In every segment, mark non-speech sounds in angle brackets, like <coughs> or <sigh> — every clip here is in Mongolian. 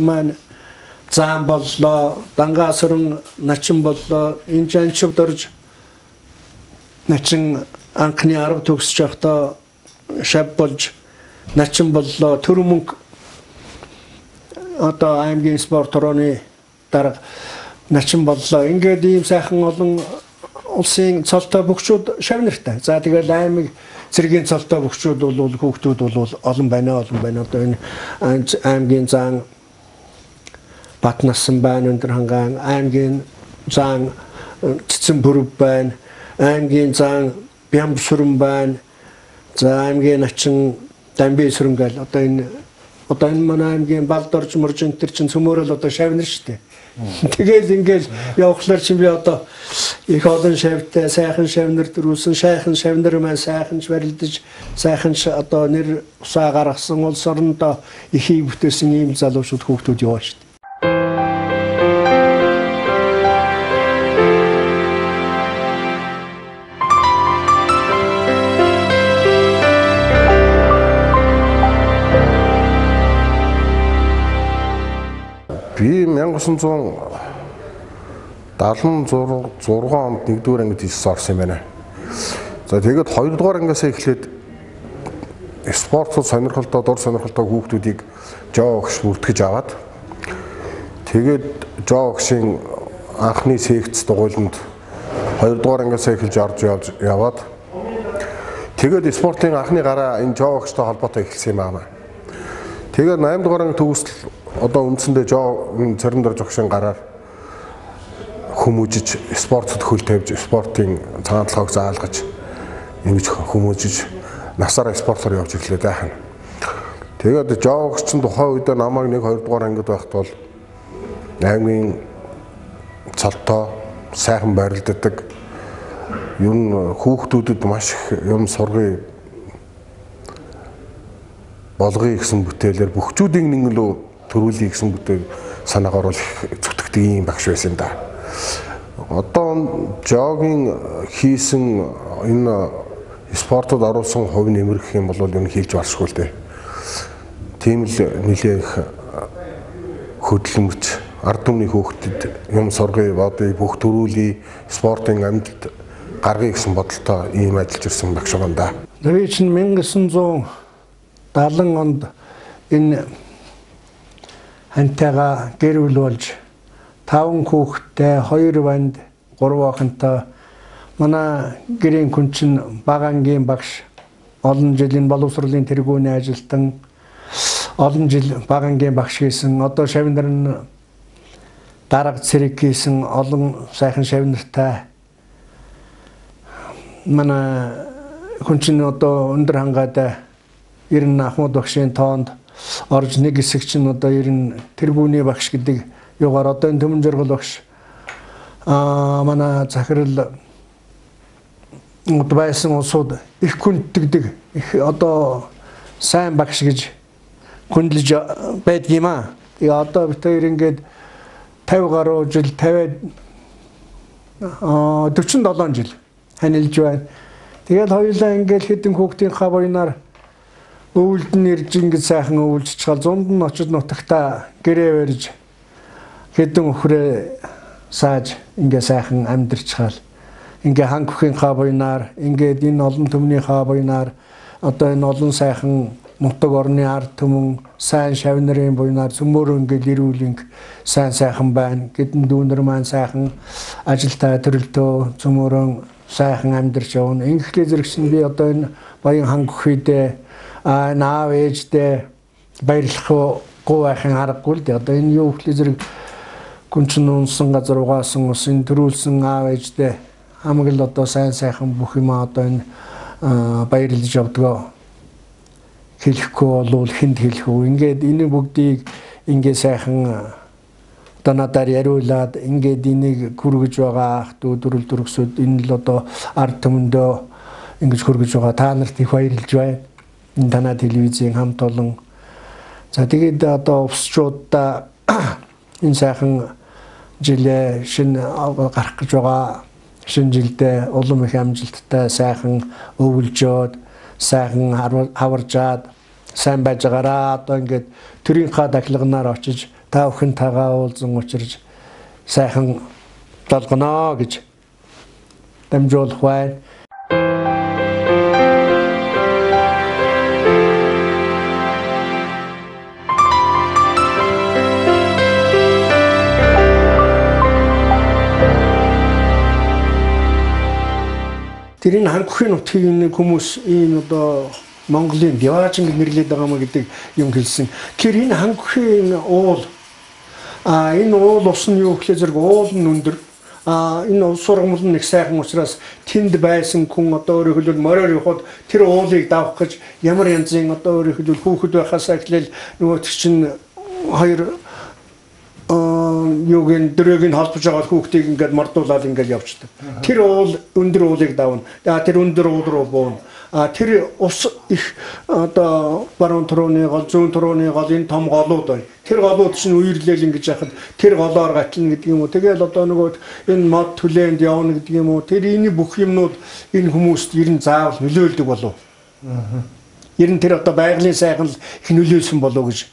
маань заан боллоо, дангаасран начин боллоо, энэ жанчив дорж начин анхны 10 төгсөж явахдаа шав болж начин боллоо, төр мөнгө одоо аймгийн спорт орооны дарга начин боллоо. Ингээд ийм сайхан олон улсын цолтой бөхчүүд шавнартай. За тэгэл аймаг цэргийн цолтой бөхчүүд бол хүүхдүүд бол олон байна, олон байна. Одоо энэ аймгийн зан Батнасан байна, өндөр хангаан аймгийн зан цэцэн бүрв байна. Аймгийн зан Бямбсүрэн байна. За аймгийн начин Дамби сүрэнгээл одоо энэ одоо энэ манай аймгийн Балдорж мөржин төр чин цөмөөрөл одоо шавнар штэ. Тэгэл ингээл явхлаар чи би одоо их олон шавьтай сайхан шавнар дөрүүлсэн сайхан шавнар маань сайханч барилдаж сайханч одоо нэр усаа гаргасан улс орондоо ихийг бүтээсэн ийм залуучууд хүүхдүүд яваа шүү дээ. Би 1900 76 онд 1-р ангид хийсэн орсон юм байна. За тэгээд 2-р ангиасаа эхлээд спортод сонирхолтой, дур сонирхолтой хүүхдүүдийг жоо огш бүртгэж аваад тэгээд жоо огшийн анхны секц дугуйланд 2-р ангиасаа эхэлж орж явж яваад тэгээд спортын анхны гараа энэ жоо огштой холбоотой эхэлсэн юм аа. Тэгээд 8-р анги төгсөл одоо үндсэндээ жоо цорин дор жогшин гараар хүмүүжиж спортод хөл тавьж спортын цаанадлахыг заалгаж ингэж хүмүүжиж насаараа спортлоор явж ирлээ дайхан. Тэгээд жоогч чинь тухайн үед намайг 1 2 дугаар ангид байхад бол аймгийн цолтоо сайхан барилддаг ер нь хүүхдүүдэд маш их юм сургая болгоё гэсэн бүтээлээр бөхчүүдийн нэг лөө гэсэн бүтээл санаагаар бол зүтгэдэг юм багш байсан да. Одоо жогинг хийсэн энэ спортод оруулсан хувь нэмэрх юм бол нь хийж баршгүй л дээ. Тийм л нэлээх хөдөлмөрч ард түмний хүүхдэд юм сургая, бодъё, бүх төрүүлээ, спортын амьд гаргая гэсэн бодолтой ийм ажиллаж ирсэн багш байгаа да. Би чинь 1970 онд энэ хантайга гэр бүл болж таван хүүхэдтэй, хоёр банд, гурав охинтой. Манай гэрийн хүн чинь багангийн багш олон жилийн боловсролын тэргүүний ажилтан олон жил багангийн багш хийсэн. Одоо шавнар нь дарга цэрэг хийсэн олон сайхан шавнартай. Манай хүн чинь одоо өндөр хангаад 90 ахмад багшийн тоонд орж нэг хэсэг чинь одоо 90 тэргүүний багш гэдэг юугаар одоо энэ төмөн жиргэл багш аа манай захирал байсан улсууд их хүнддэгдэг их одоо сайн багш гэж хүндлэж байдаг юм аа. Тэгээ одоо бид хоёр ингээд 50 гаруй жил 50 аа 47 жил ханилж байна. Тэгэл хоёулаа ингээд хэдэн хүүхдийн хаврынаар өвөлдөн ирж ингээд сайхан өвөлж чал зунд нь очиж нутагта гэрээ барьж хэдэн өхрөө сааж ингээ сайхан амьдрчхаал ингээ ханххийн хавынаар ингээд энэ олон төмний хавынаар одоо энэ олон сайхан нутаг орны ард түмэн сайн шавнарын буйнаар цөмөр ингээл ирүүлинг сайн сайхан байна. Гэдэн дүүнер маань сайхан ажилтаа төрөлтөө цөмөрөн сайхан амьдарч явна. Инхлээ зэрэгсэн би одоо энэ баян хангахыдээ а наав ээждээ баярлах гоо байхын аргагүй л дээ. Одоо энэ юу хөлөө зэрэг гүнчин унсан газар угаасан усын төрүүлсэн аав ээждээ хамаг л одоо сайн сайхан бүх юм одоо энэ баярлаж явдгаа хэлэхгүй болвол хүнд хэлэх үү ингээд энэ бүгдийг ингээ сайхан одоо надаар яриулаад ингээд энийг хүргэж байгаа ах дүү дөрөл дөрөсөд энэ л одоо ард түмэндөө ингэж хүргэж байгаа. Та нарт их баярлж байна энэ танаа телевизийн хамт олон. За тэгээд одоо увсчуудаа <coughs> энэ сайхан жилээ шинэ гарах гэж байгаа. Шинэ жилдээ улам их амжилттай сайхан өвлжөөд сайхан хаваржаад сайн байж байгаараа. Одоо ингээд төрийнхаа дахилганаар очиж та бүхэн тагаа уулзан учирж сайхан долгоно гэж дамжуулах байна. Тэр энэ хангахын нутгийн нэг хүмүүс ийм одоо Монголын Диваажин гэж нэрлэдэг байгаа маа гэдэг юм хэлсэн. Тэгэхээр энэ хангахын уул а энэ уул ус нь юу гэхээр зэрэг уул нь өндөр а энэ улс сургамал нь их сайхан учраас тэнд байсан хүн одоо өөрөөр хэлбэл мороор явхад тэр уулыг давах гэж ямар янзын одоо өөрөөр хэлбэл хүүхэд байхаас эхлээл нөгөө чинь хоёр юуг н дөрөгийг холбож байгаа хүүхдийг ингээд мордуулаад ингээд явчихдаг. Тэр уул өндөр уулыг давна. За тэр өндөр уул руу буун. А тэр ус их одоо баруун төрөний гол зүүн төрөний гол энэ том голууд бай. Тэр голууд чинь үерлээл ингэж яхад тэр голоор гатлна гэдэг юм уу. Тэгэл одоо нөгөө энэ мод түлээнд явна гэдэг юм уу. Тэр энэ бүх юмнууд энэ хүмүүст ер нь заавал нөлөөлдөг болов. Ер нь тэр одоо байгалийн сайхан их нөлөөлсөн болов гэж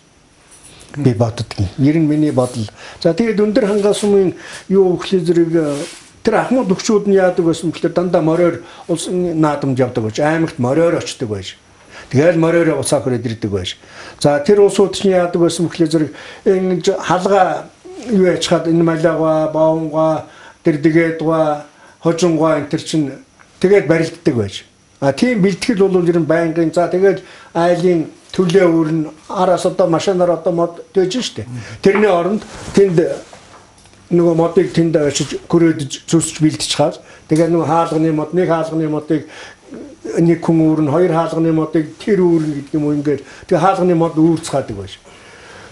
би боддгийн. Ер нь миний бодол. За тэгээд өндөр хангас сумын юу гэхлээр зэрэг тэр ахмад өгчүүд нь яадаг байсан гэхлээр дандаа мороор улсын наадамд явдаг байж аймагт мороор очдог байж. Тэгэл мороор уцаа хүрээд ирдэг байж. За тэр улсууд чинь яадаг байсан гэхлээр зэрэг ингэж халга юу яачхад энэ малага, боонга, тэр дэгэдга, хожинга энэ төр чинь тэгээд барилддаг байж. А тийм бэлтгэл бол ер нь байнгын за тэгээд айлын төлөө өрн араас одоо машинаар одоо мод дөж штэ. Тэрний оронд тэнд нөгөө модыг тэнд очиж көрөөдөж зүсч бэлдэж хаад тэгээ нөгөө хаалганы мод нэг хаалганы модыг нэг хүн үүрн хоёр хаалганы модыг тэр үүрн гэдэг юм уу ингээд тэгээ хаалганы мод үүрцгаадаг байж.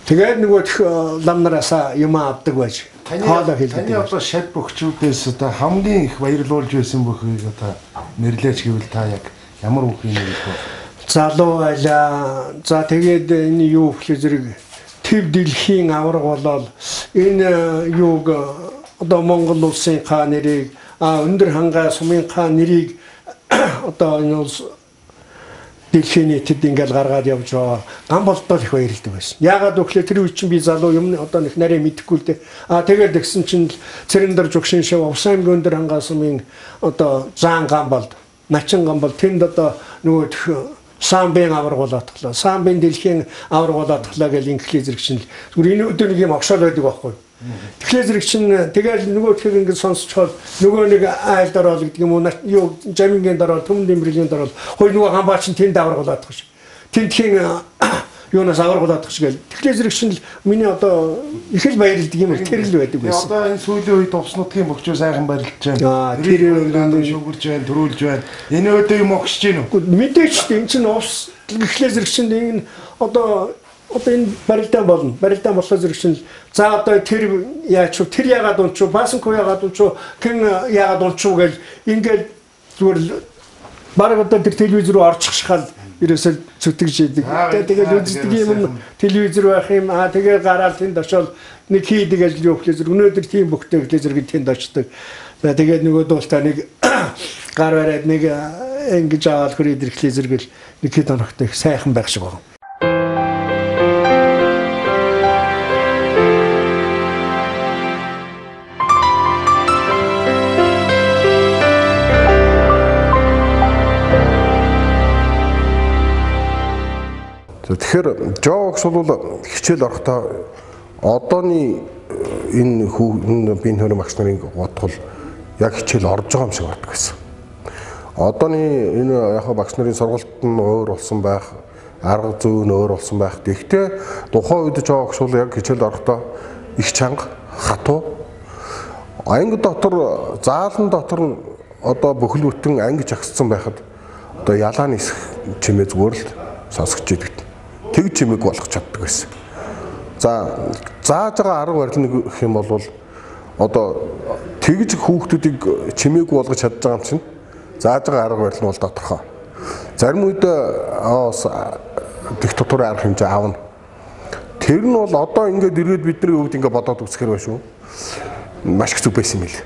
Тэгээд нөгөө ламнараасаа юм авдаг байж. Хоолоо хэлдэг. Таны одоо шат бөхчүүдээс одоо хамгийн их баярлуулж байсан бүхийг одоо нэрлэж гэвэл та яг ямар бүхийг нэрвэх вэ? Залуу байлаа. За тэгээд энэ юу гэхэл зэрэг төв дэлхийн авраг болоод энэ юуг одоо Монгол улсын хаа нэрийг а өндөр хангаа сумын хаа нэрийг <coughs> одоо энэ улс дэлхийн нийтэд ингээл гаргаад явж байгаа гам болдол их баярлдаг байсан. Яагаад гэвэл тэр үе чинь би залуу юм одоо нэг нарийн мэдэхгүй л дээ. А тэгээд тэгсэн чинь цэрэндэр жогшин шив Увсан аймгийн өндөр хангаа сумын одоо заан гам болд начин гам бол тэнд одоо нөгөө самбын авраг болоотглоо. Самбын дэлхийн авраг болоотглоо гэж инглиш зэрэг чинь зүгээр энэ өдөр нэг юм огшоол байдаг байхгүй. Тэгэхээр зэрэг чинь тэгэл нөгөө тэгэхээр ингэ сонсчхол нөгөө нэг айл дорол гэдэг юм уу юу жамингийн дорол төмөн дэмбрэлийн дорол хой нөгөө хамбаа чинь тэнд авраг болоотгоо ш. Юунаас аваргуулаад гэж гээл. Тэгэхээр зэрэг шинэ миний одоо их л баярлдаг юм тэр л байдаг байсан. Одоо энэ сүүлийн үед увснуудгийн бөхчөө сайхан баярлж байна. Тэр шүгэрж байна, төрүүлж байна. Энэ өдөө юм огсож гин үү? Мэдээч тийм чинь увс гэхлээр зэрэг шинэ энэ одоо одоо энэ барилдаан болно. Барилдаан болохоор зэрэг шинэ за одоо тэр яач тэр ягаад унчуу, баасанко ягаад унчуу, хэн ягаад унчуу гэж ингээд зүгээр баг одоо тэр телевиз рүү орчих шахал ерөөсөө зүтгэж идэг. Тэгээд үздэг юм телевизэр байх юм. Аа тэгээ гараад тэнд очиод нэг хийдэг ажил юу гэхлээр өнөөдөр тийм бөхтэй гэхлээр зэрэг тэнд очдог. За тэгээд нөгөө дуултаа нэг <coughs> гар бариад нэг ингэж аваад хүрээд ирэхлээр зэрэг нэг хэд оногтой сайхан байх шиг байна. Тэгэхээр Жогс бол хичээл орохдоо одооний э, энэ энэ бие нөрөө багш нарын бодвол яг хичээл орж байгаа юм шиг боддог байсан. Одооний энэ яг багш нарын сургалт нь өөр болсон байх, арга зүй нь өөр болсон байх. Гэхдээ тухайн үед Жогс бол яг хичээл орохдоо их чанга, хатуу анги дотор заалан дотор нь одоо бүхэл бүтэн анги жагссан байхад одоо ялааны чимээ зүгээр л сонсгож идэг тэг чимэг болгох чаддаг байсан. За зааж байгаа арга барил гэх юм бол одоо тэгж хүүхдүүдийг чимээг болгож чадж байгаа юм чинь зааж байгаа арга барил нь бол тодорхой. Зарим үед бас дэх дотор арга хэмжээ аавна. Тэр нь бол одоо ингээд ирээд бидний хөвд ингээд бодоод үзэхэр байна шүү. Маш их зүг байсан юм л.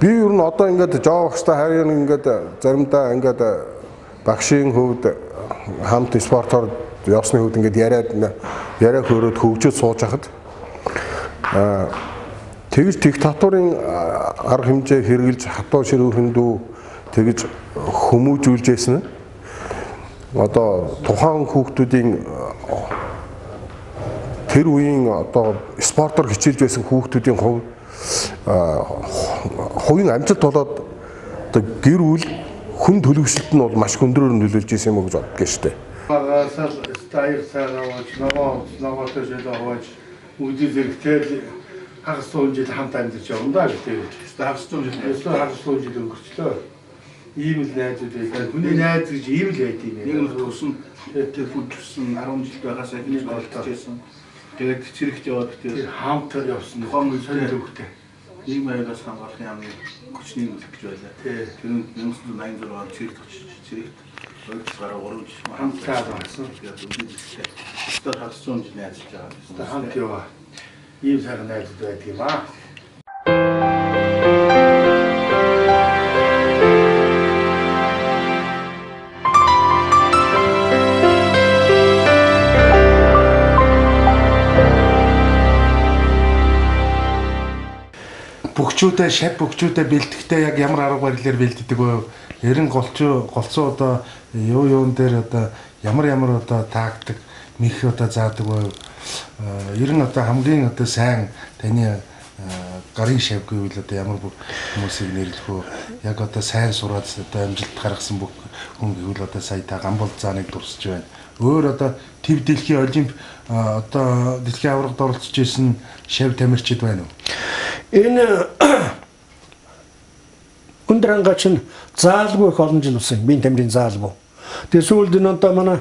Би ер нь одоо ингээд жоо багштай харин ингээд заримдаа ингээд багшийн хөвд хамт спортоор явсны хувьд ингээд яриад яриа хөөрөөд хөгжөөд сууж хахад тэгж диктатурын арга хэмжээ хэрэгжилж хатуу ширүүхэндүү тэгж хүмүүжүүлжсэн. Одоо тухайн хүүхдүүдийн тэр үеийн одоо спортоор хичээлж байсан хүүхдүүдийн хувь хувийн амжилт болоод одоо гэр бүл хүн төлөвшөлт нь бол маш хүндрээр нөлөөлж исэн юм уу гэж боддог шүү дээ. Магасаал стайл цаагаавч нөгөө нөгөө төсөл аваач үдий зэрэгтэй хагас 100 жил хамт амьдарч явна да гэдэг. Хагас 100 жил өсөө хагас 100 жил өнгөрчлөө. Ийм л найзууд байлаа. Хүний найз гэж ийм л байд юм. Нэг нь төсөн тэр хүн төсөн 10 жил байгаасаа хийж болчихсон. Тэгээд цэрэгт яваад тэр хамт явсан. Хон сонир төвхтэй. Ийм аюулаас хамгаалахын яамны хүчний нөлөө гэж байлаа. Тэр нь 1986 онд цэрэгт очиж цэрэгт Өөрөөр гараа 3 жил хамтаа болсон. Тэгээд зүйлээ. Тэр хагас 100 жил найзалж байгаа. Хамт яваа. Ийм сайхан найзууд байдаг юм аа. Бөхчүүдээ шав бөхчүүдээ бэлтгэхдээ яг ямар арга барилаар бэлддэг вэ? Ерэн голчоо голцоо одоо юу юун дээр одоо ямар ямар одоо тактик мэх одоо заадаг вэ? Ерэн одоо хамгийн одоо сайн таны гарын шав гэвэл одоо ямар бүх хүмүүсийг нэрлэх вэ? Яг одоо сайн сураад одоо амжилт гаргасан бүх хүн гэвэл одоо сая та гамбол зааныг дурсаж байна. Өөр одоо төв дэлхийн олимп одоо дэлхийн аврагт оролцож исэн шав тамирчид байна уу? Энэ <coughs> өндөр ангач нь заалгүй их олон жил болсон. Бие тамирын заалгүй. Тэгээ сүүлд нь одоо манай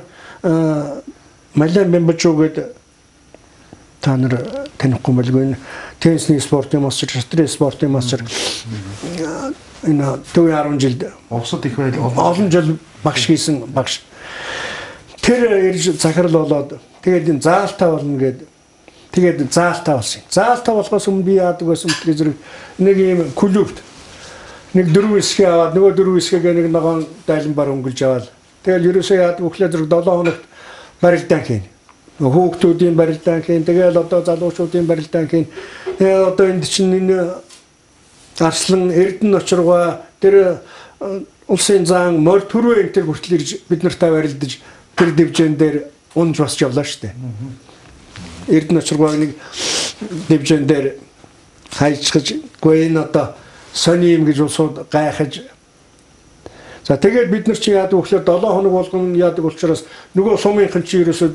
Малан Бэмбачуу гэдэг та нар танихгүй мэлгүй теннисний спортын мастер, шатрын спортын мастер энэ 410 жилд Овсод их байл олон жил багш хийсэн багш. Тэр ирж захирал болоод тэгээд энэ заалтаа болно гэдэг Тэгээд заалтаа болсон. Заалтаа болохоос өмнө би яадаг байсан мэт зэрэг нэг юм клубт нэг дөрөв хэсгээ аваад нөгөө дөрөв хэсгээ нэг ногоон дайланбар өнгөлж аваад тэгэл ерөөсөө яадаг өглөө зэрэг 7 хоногт барилдаан хийн. Хүүхдүүдийн барилдаан хийн. Тэгэл одоо залуучуудын барилдаан хийн. Тэгээ одоо энд чинь энэ Арслан Эрдэнэ очиргаа тэр улсын зан морь төрөө энэ төр хүртэл ирж бид нартай барилдаж тэр дивжэн дээр унж босч явлаа штэ. Эрдэнэ очиргааг нэг дивжэн дээр хайчгаж гүй энэ одоо сони юм гэж улсууд гайхаж За тэгээд бид нар чи яадаг вөхлөөр 7 хоног болгон яадаг учраас нөгөө сумынхан чи ерөөсөө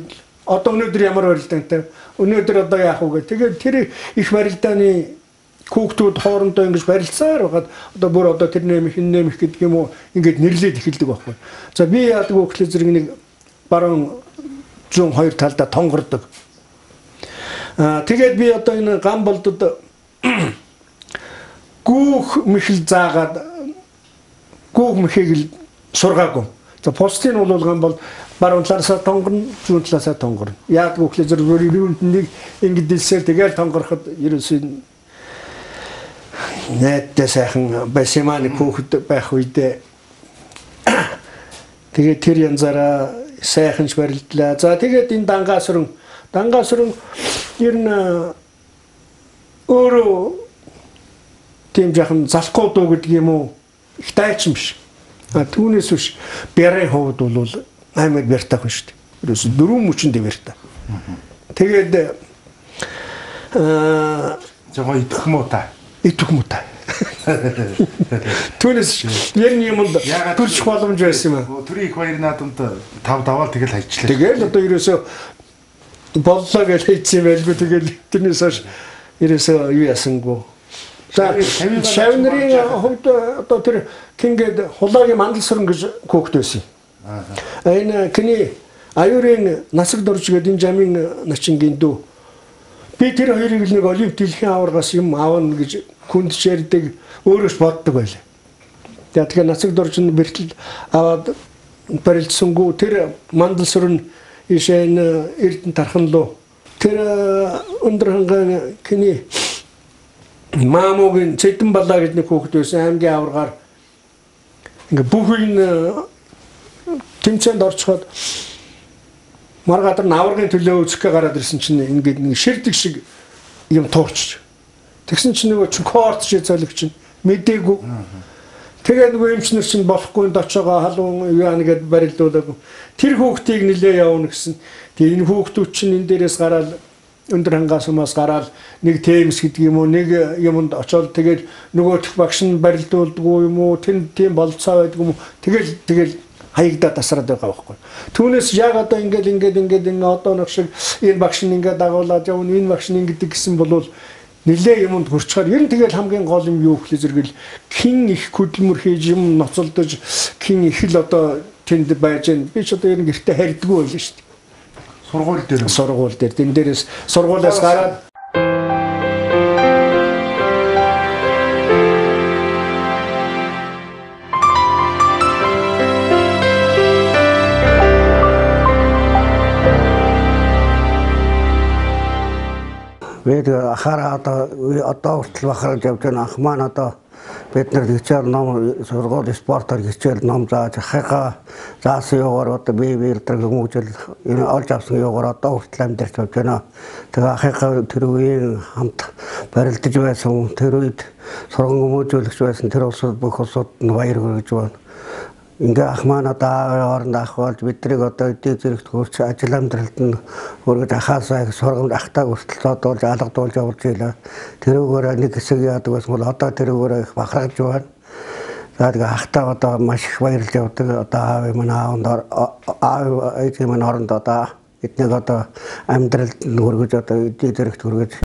одоо өнөөдөр ямар барилдаантай өнөөдөр одоо яах вэ гэх. Тэгээд тэр их барилдааны хүүхдүүд хоорондоо ингэж барилцаар байгаад одоо бүр одоо тэр нэмэх энэ нэмэх гэдэг юм уу ингэж нэрлээд эхэлдэг байхгүй. За би яадаг вөхлөө зэрэг нэг баруун зүүн хоёр талдаа тонгордог. Тэгээд би одоо энэ гам болдод <coughs> гүүх мэхэл заагаад гүүх мэхийг л сургаагүй. За постын уулуулган бол баруун талаасаа тонгорно, зүүн талаасаа тонгорно. Яг гүхлээ зэрэг юунд нэг ингэ дэлсээр тэгэл тонгороход ерөөсөө найдтай сайхан басиманы хүүхэд байх үедээ <coughs> тэгээд тэр янзаараа сайханч барилдлаа. За тэгээд энэ дангаасрын дангаасрын ер нь өөрөө тийм жахан залахгүй дуу гэдэг юм уу их дайчин биш. А түүнээс биш бярын хувьд бол аймаг бяртай хүн шүү дээ. Ерөөс дөрвөн мөчөнд бяртай. Тэгээд аа жоо идэх юм уу та? идэх юм та. Түүнээс яг юмд төрчих боломж байсан юм аа. Төрийн их баяр наадамд тав даваал тэгэл хайчлаа. Тэгэл одоо ерөөсөө боллоо гэж хэлсэн байлгүй тэгэл тэрнээс хойш ерөөсөө юу ясангүй За шавнырын хувьд одоо тэр кингээд хулаагийн мандалсран гэж хүүхэд байсан. Аа. Энэ кини аюурын насаг дорж гэдэг энэ жамын начингийн дүү. Би тэр хоёрыг л нэг олив дэлхийн аваргаас юм аавна гэж хүндж ярьдаг өөрөөс боддог байлаа. Тэгээ тэгэхээр насаг дорж нь бэртэл аваад барилдсангүй тэр мандалсран ишээ энэ эрдэнэ тархан лу тэр өндөр хангаан кини Маамуугийн Цэдэн балаа гэдэг нэг хүүхэд байсан аймгийн аваргаар ингээ бүх үеийн тэмцээнд орцоход Маргадар наваргын төлөө үзэхгээ гараад ирсэн чинь ингээд нэг ширдэг шиг юм туурч. Тэгсэн чинь нөгөө чинь корт шиг золиг чинь мэдээгүй. Тэгээ нөгөө эмчнэр чинь болохгүй дочоогоо халуун яана гэд барилдуулаагүй. Тэр хүүхдийг нилээ явна гэсэн. Тэгээ энэ хүүхдүүд чинь энэ дээрээс гараад өндөр хангасмаас гараад нэг темс гэдэг юм уу нэг юмд очоод тэгээд нөгөөх багш нь барилдуулдгүй юм уу тэн тийм болцоо байдаг юм уу тэгэл тэгэл хаягдаад тасраад байгаа байхгүй. Түүнээс яг одоо ингээд ингээд ингээд энэ одоо нэг шиг энэ багш нь ингээд дагуулад явна энэ багш нь ингээд гэсэн болвол нилээ юмд хурцгаар ер нь тэгэл хамгийн гол юм юу гэхэл зэрэгэл хин их хөдөлмөр хийж юм ноцолдож хин их л одоо тэнд байж гэн. Би ч одоо ер нь гэртээ харьдгүй байлаа шүү дээ. Сургууль дээр. Сургууль дээр. Тэн дээрээс сургуулиас гараад бид ахаараа одоо одоо хүртэл бахарж явж байгаа анх маань одоо бид нар хичээл ном сургууль спортоор хичээл ном зааж ахыгаа заасан юугаар одоо бие биеэр хүмүүжил энэ олж авсан юугаар одоо хүртэл амьдарч явж байна. Тэгээ ахыгаа тэр үеийн хамт барилдаж байсан тэр үед сургууль хүмүүжүүлэгч байсан тэр улсууд бүх улсууд нь баяр хүргэж байна ингээ ах маань одоо хооронд ах болж биднийг одоо эдийн зэрэгт хөрч ажил амьдралд нь өргөж ахаасаа их сургамж ахтаа хүртэл зодуулж алгадуулж явуулж ийлээ. Тэрүүгээр нэг хэсэг яадаг байсан бол одоо тэрүүгээр их бахархаж байна. За тэгээ ахтаа одоо маш их баярлж явдаг. Одоо аав минь аавд аав эцэг минь оронд одоо эднийг одоо амьдралд нь өргөж одоо эдийн зэрэгт өргөж